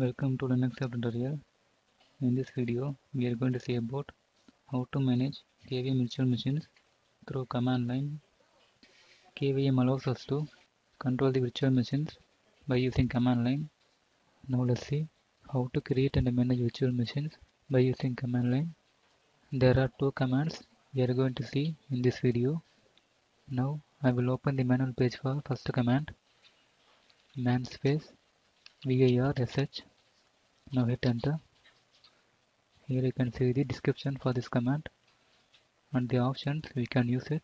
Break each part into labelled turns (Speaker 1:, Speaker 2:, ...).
Speaker 1: Welcome to Linux tutorial. In this video, we are going to see about how to manage KVM virtual machines through command line. KVM allows us to control the virtual machines by using command line. Now let's see how to create and manage virtual machines by using command line. There are two commands we are going to see in this video. Now I will open the manual page for first command man space var sh now hit enter. Here you can see the description for this command and the options. We can use it.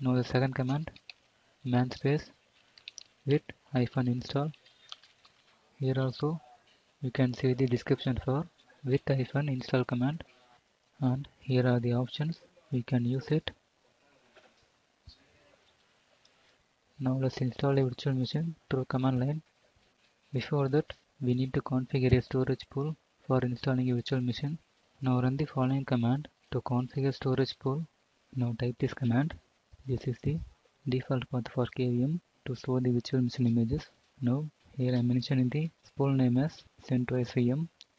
Speaker 1: Now the second command man space virt hyphen install. Here also you can see the description for virt hyphen install command and here are the options. We can use it now let's install a virtual machine through command line. Before that we need to configure a storage pool for installing a virtual machine. Now run the following command to configure storage pool. Now type this command this is the default path for kvm to store the virtual machine images. Now here i am mentioning the pool name as CentOS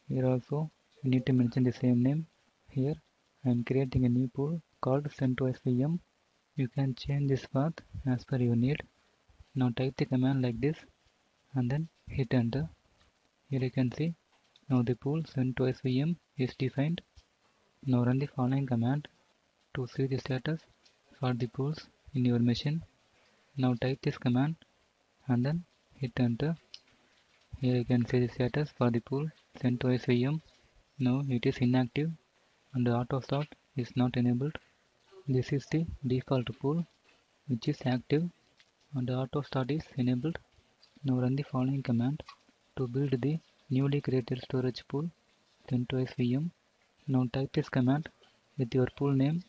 Speaker 1: here also we need to mention the same name. Here I am creating a new pool called CentOS. You can change this path as per your need. Now type the command like this and then hit enter. Here you can see now the pool CentOS VM is defined. Now run the following command to see the status for the pools in your machine. Now type this command and then hit enter. Here you can see the status for the pool CentOS VM. Now it is inactive and the auto start is not enabled. This is the default pool which is active and the auto start is enabled. Now run the following command to build the newly created storage pool CentOS VM. Now type this command with your pool name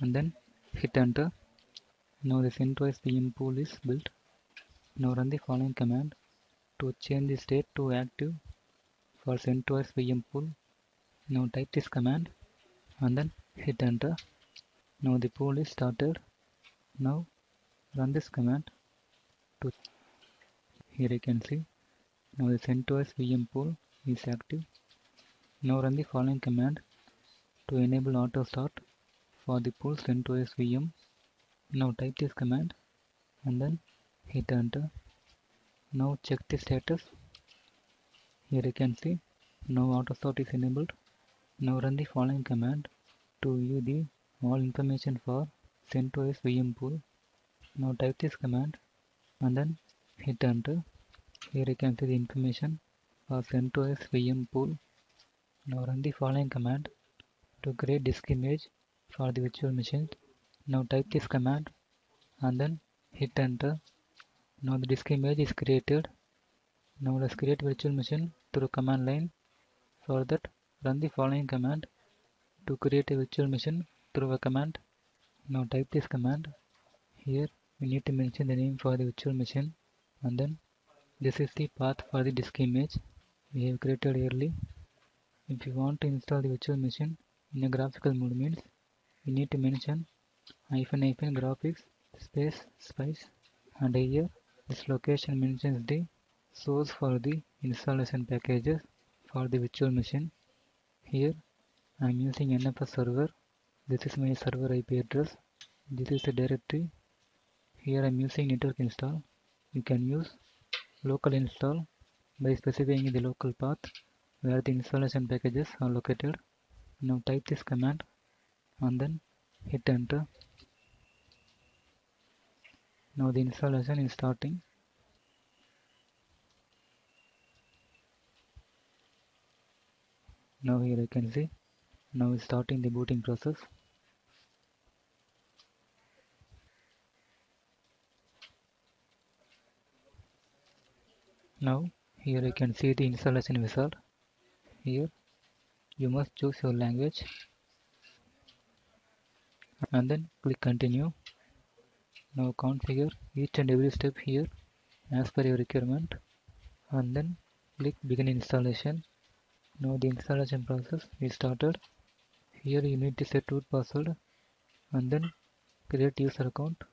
Speaker 1: and then hit enter. Now the CentOS VM pool is built. Now run the following command to change the state to active for CentOS VM pool. Now type this command and then hit enter now the pool is started now run this command to here you can see. Now the CentOS VM pool is active. Now run the following command to enable auto start for the pool CentOS VM. Now type this command and then hit enter. Now check the status. Here you can see now auto start is enabled. Now run the following command to view the all information for CentOS VM pool. Now type this command and then hit enter. Here you can see the information for CentOS VM pool. Now run the following command to create disk image for the virtual machine. Now type this command and then hit enter. Now the disk image is created. Now let's create virtual machine through command line. For that run the following command to create a virtual machine through a command. Now type this command. Here we need to mention the name for the virtual machine and then this is the path for the disk image we have created early. If you want to install the virtual machine in a graphical mode means we need to mention hyphen hyphen graphics space spice and here this location mentions the source for the installation packages for the virtual machine here I am using NFS server. This is my server IP address. This is the directory. Here I am using network install. You can use local install by specifying the local path where the installation packages are located. Now type this command and then hit enter. Now the installation is starting. Now here you can see now starting the booting process now here you can see the installation wizard here you must choose your language. And then click continue. Now configure each and every step here as per your requirement. And then click begin installation. Now the installation process is started. Here you need to set root password and then create user account.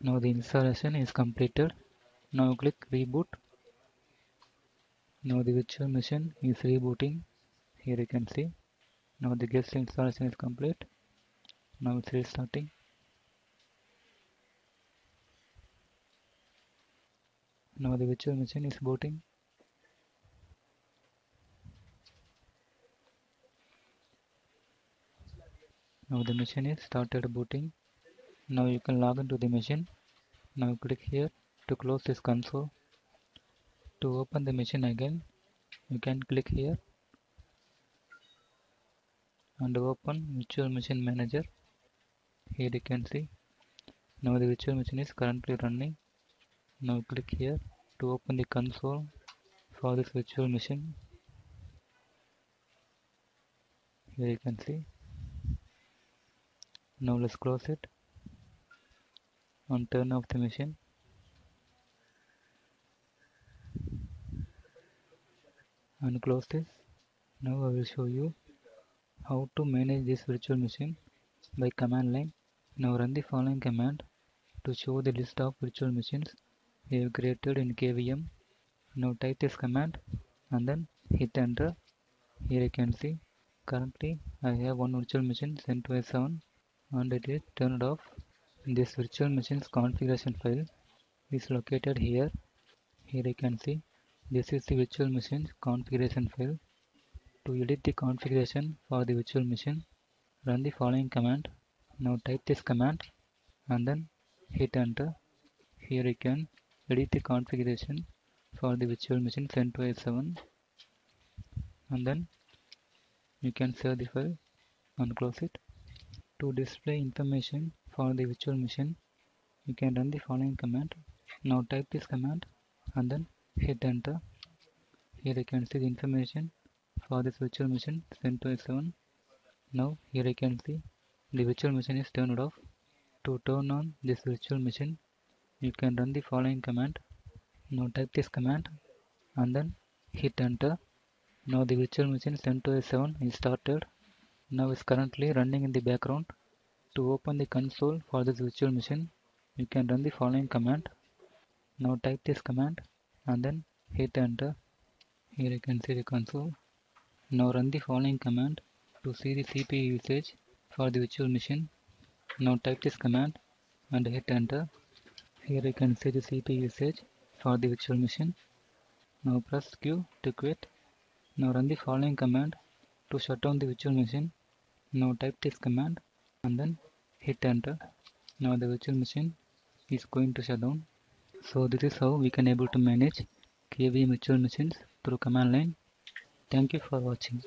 Speaker 1: Now the installation is completed. Now click reboot. Now the virtual machine is rebooting. Here you can see. Now the guest installation is complete. Now it's restarting. Now the virtual machine is booting. Now the machine is started booting. Now you can log into the machine. Now click here to close this console. To open the machine again, you can click here and open virtual machine manager. Here you can see. Now the virtual machine is currently running. Now click here to open the console for this virtual machine. Here you can see. Now let's close it and turn off the machine. And close this. Now I will show you how to manage this virtual machine by command line. Now run the following command to show the list of virtual machines we have created in KVM. Now type this command and then hit enter. Here you can see currently I have one virtual machine CentOS7 and it is turned off. This virtual machine's configuration file is located here. Here you can see this is the virtual machine configuration file. To edit the configuration for the virtual machine, run the following command. Now type this command and then hit enter. Here you can edit the configuration for the virtual machine CentOS 7 and then you can save the file and close it. To display information for the virtual machine, you can run the following command. Now type this command and then hit enter. Here you can see the information for this virtual machine CentOS 7. Now here you can see the virtual machine is turned off. To turn on this virtual machine, you can run the following command. Now type this command and then hit enter. Now the virtual machine CentOS 7 is started now is currently running in the background. To open the console for this virtual machine, you can run the following command. Now type this command and then hit enter. Here you can see the console. Now run the following command to see the CPU usage for the virtual machine. Now type this command and hit enter. Here you can see the CPU usage for the virtual machine. Now press Q to quit. Now run the following command to shut down the virtual machine. Now type this command and then hit enter. Now the virtual machine is going to shut down. So this is how we can able to manage KVM virtual machines through command line. Thank you for watching.